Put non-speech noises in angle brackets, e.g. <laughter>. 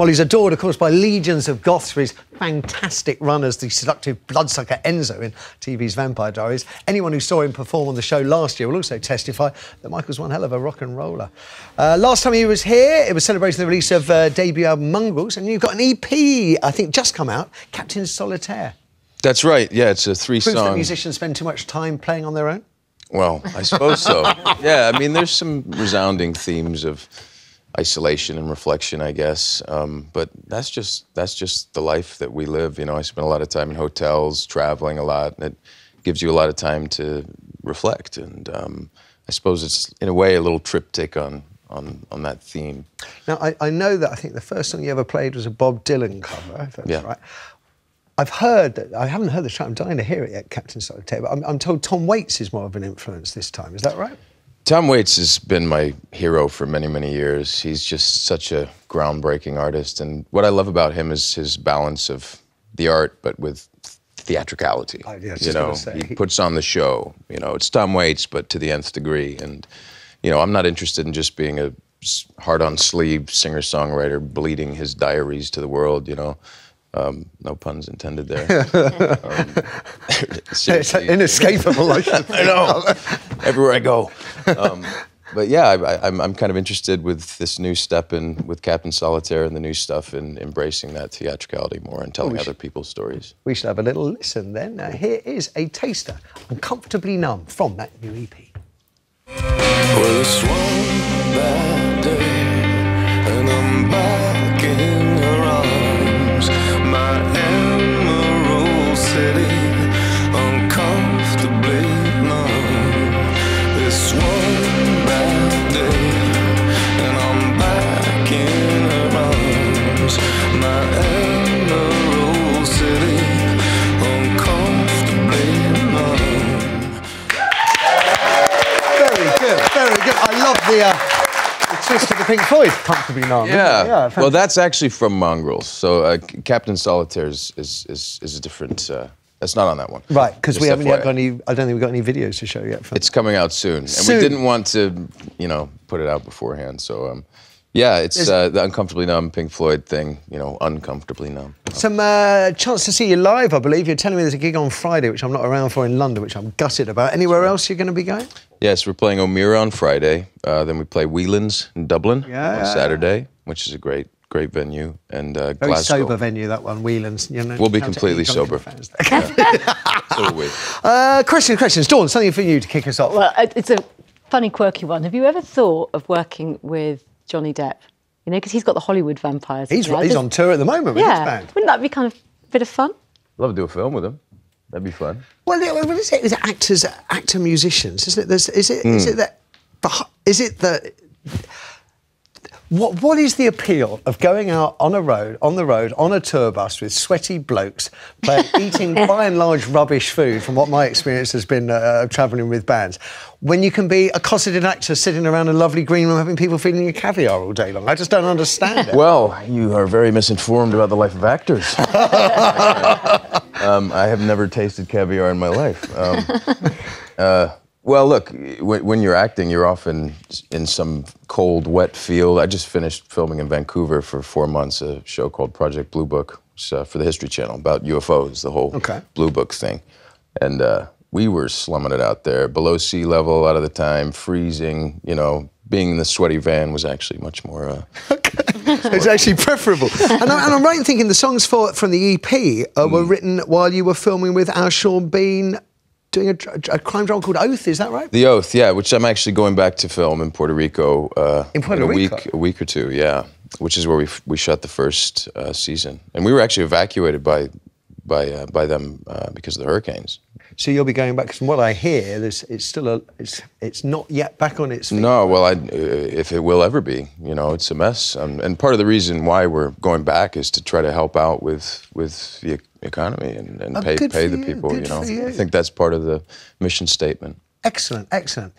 Well, he's adored, of course, by legions of goths for his fantastic run as the seductive bloodsucker Enzo in TV's Vampire Diaries. Anyone who saw him perform on the show last year will also testify that Michael's one hell of a rock and roller. Uh, last time he was here, it was celebrating the release of uh, debut album Mongrels, and you've got an EP, I think, just come out, Captain Solitaire. That's right. Yeah, it's a Proves that three-song. musicians spend too much time playing on their own. Well, I suppose so. <laughs> yeah, I mean, there's some resounding themes of isolation and reflection, I guess. Um, but that's just that's just the life that we live. You know, I spend a lot of time in hotels, traveling a lot, and it gives you a lot of time to reflect. And um, I suppose it's in a way a little triptych on on on that theme. Now, I, I know that I think the first song you ever played was a Bob Dylan cover, if that's Yeah. right. I've heard that, I haven't heard the track, I'm dying to hear it yet, Captain Solitaire, but I'm, I'm told Tom Waits is more of an influence this time. Is that right? Tom Waits has been my hero for many, many years. He's just such a groundbreaking artist. And what I love about him is his balance of the art, but with theatricality. Oh, yeah, I you know, he puts on the show. You know, it's Tom Waits, but to the nth degree. And, you know, I'm not interested in just being a hard on sleeve singer songwriter bleeding his diaries to the world, you know. Um, no puns intended there. <laughs> um, <laughs> It's inescapable, I <laughs> I know. Everywhere I go. <laughs> Um, but yeah, I, I, I'm, I'm kind of interested with this new step in with Captain Solitaire and the new stuff and embracing that theatricality more and telling we other should- people's stories. We should have a little listen then. Uh, here is a taster, Uncomfortably Numb, from that new EP. Well, the, uh, the twist of the Pink Floyd, Comfortably Numb. isn't? Yeah. well, that's actually from Mongrels. So uh, Captain Solitaire is, is, is, is a different. Uh, that's not on that one. Right, because we haven't yet got any, I don't think we've got any videos to show yet. It's coming out soon, and Soon. we didn't want to, you know, put it out beforehand. So, um, yeah, it's uh, the uncomfortably numb Pink Floyd thing. You know, uncomfortably numb. Some uh, chance to see you live, I believe. You're telling me there's a gig on Friday, which I'm not around for in London, which I'm gutted about. Anywhere else you're going to be going? Yes, we're playing Omeara on Friday. Uh, then we play Whelan's in Dublin Yeah, on Saturday, which is a great, great venue. And uh, Very Glasgow. sober venue, that one, Whelan's. You know, We'll be completely sober. fans there. So are we. uh, questions, questions. Dawn, something for you to kick us off. Well, it's a funny, quirky one. Have you ever thought of working with Johnny Depp? You know, because he's got the Hollywood vampires. he's he's Does- on tour at the moment with his Yeah. band. Wouldn't that be kind of a bit of fun? I'd love to do a film with him. That'd be fun. Well, what is it? Is it actors, actor musicians? Isn't it? There's, is it? Is Hmm. it that? Is it that? What, what is the appeal of going out on a road, on the road, on a tour bus with sweaty blokes, play, <laughs> eating by and large rubbish food, from what my experience has been uh, travelling with bands, when you can be a cosseted actor sitting around a lovely green room having people feeding you caviar all day long? I just don't understand it. Well, you are very misinformed about the life of actors. <laughs> um, I have never tasted caviar in my life. Um, <laughs> uh, well, look, when, you're acting, you're often in some cold, wet field. I just finished filming in Vancouver for four months a show called Project Blue Book uh, for the History Channel about UFOs, the whole Okay. Blue Book thing. And uh, we were slumming it out there, below sea level a lot of the time, freezing, you know. Being in the sweaty van was actually much more uh, <laughs> <laughs> it's actually preferable. And, I, and I'm right in thinking the songs for from the EP uh, were Hmm. written while you were filming with our Sean Bean doing a, a crime drama called Oath. Is that right? The Oath, yeah, which I'm actually going back to film in Puerto Rico uh, In Puerto a Rico? week, a week or two, yeah, which is where we f- we shot the first uh, season, and we were actually evacuated by by uh, by them uh, because of the hurricanes. So you'll be going back. From what I hear, it's still a, it's it's not yet back on its feet. No, well, I, if it will ever be, you know, it's a mess. Um, and part of the reason why we're going back is to try to help out with with the economy and, and Oh, pay pay the you, people. good You know, you. I think that's part of the mission statement. Excellent, excellent.